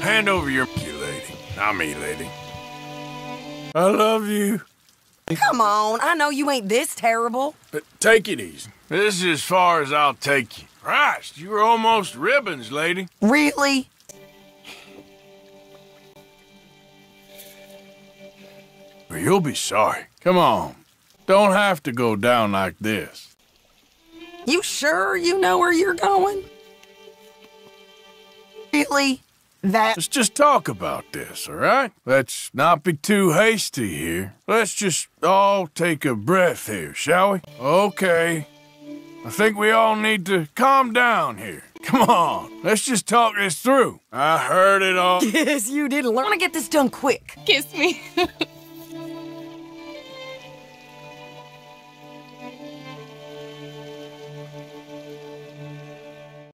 Hand over your key, lady. Not me, lady. I love you. Come on, I know you ain't this terrible. But take it easy. This is as far as I'll take you. Christ, you were almost ribbons, lady. Really? Well, you'll be sorry. Come on. Don't have to go down like this. You sure you know where you're going? Really? That Let's just talk about this, all right? Let's not be too hasty here. Let's just all take a breath here, shall we? Okay. I think we all need to calm down here. Come on, let's just talk this through. I heard it all. Yes, you didn't learn to get this done quick. Kiss me.